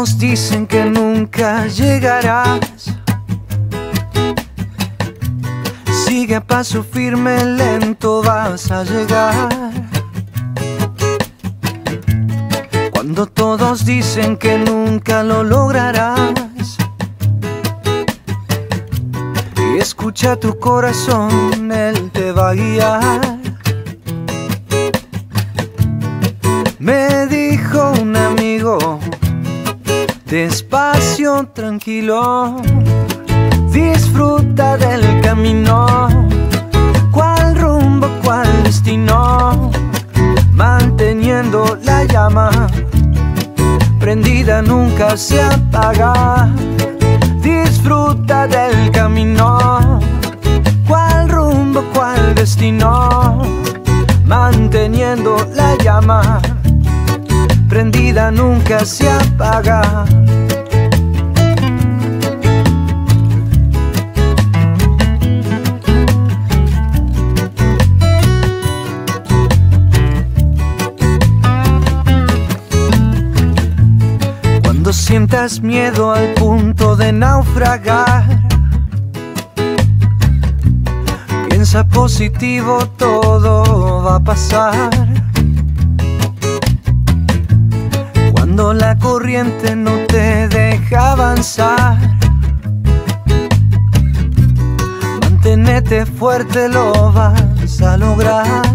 Todos dicen que nunca llegarás, sigue a paso firme, lento vas a llegar. Cuando todos dicen que nunca lo lograrás, y escucha tu corazón, él te va a guiar. Me dijo un amigo, despacio, tranquilo, disfruta del camino. ¿Cuál rumbo, cuál destino? Manteniendo la llama, prendida nunca se apaga. Prendida nunca se apaga. Cuando sientas miedo al punto de naufragar, piensa positivo, todo va a pasar. No te deja avanzar, manténete fuerte, lo vas a lograr.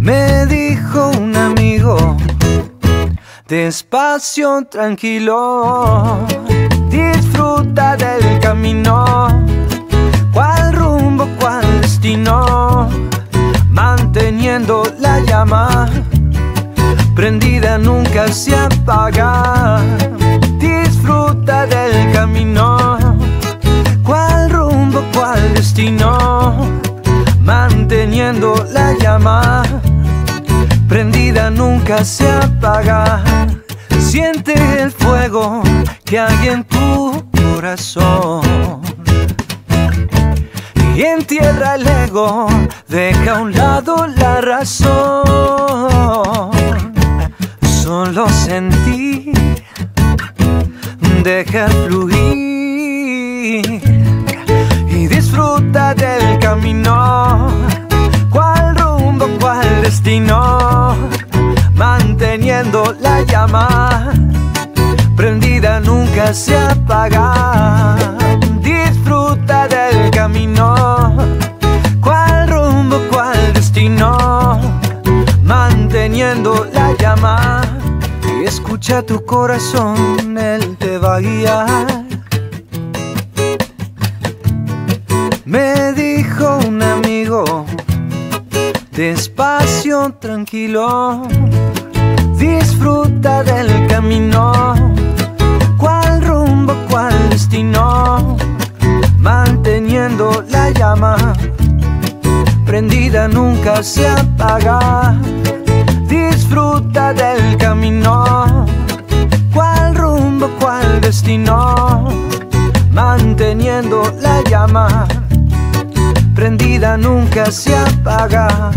Me dijo un amigo, despacio, tranquilo, disfruta del camino. Se apaga. Disfruta del camino. ¿Cuál rumbo, cuál destino? Manteniendo la llama, prendida nunca se apaga. Siente el fuego que hay en tu corazón. Y entierra el ego, deja a un lado la razón sentir, deja fluir y disfruta del camino. ¿Cuál rumbo, cuál destino? Manteniendo la llama, prendida nunca se apaga. Escucha tu corazón, él te va a guiar. Me dijo un amigo, despacio, tranquilo, disfruta del camino. ¿Cuál rumbo, cuál destino? Manteniendo la llama, prendida nunca se apaga destino? Manteniendo la llama, prendida nunca se apaga.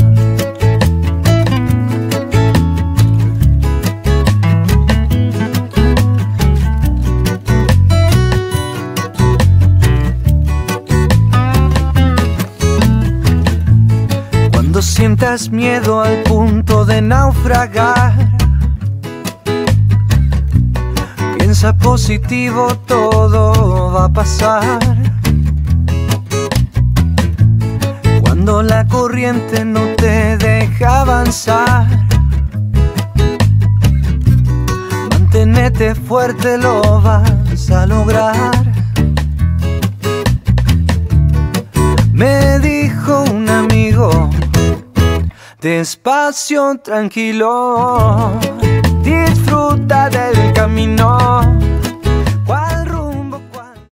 Cuando sientas miedo al punto de naufragar, piensa positivo, todo va a pasar. Cuando la corriente no te deja avanzar, manténete fuerte, lo vas a lograr. Me dijo un amigo, despacio, tranquilo, disfruta del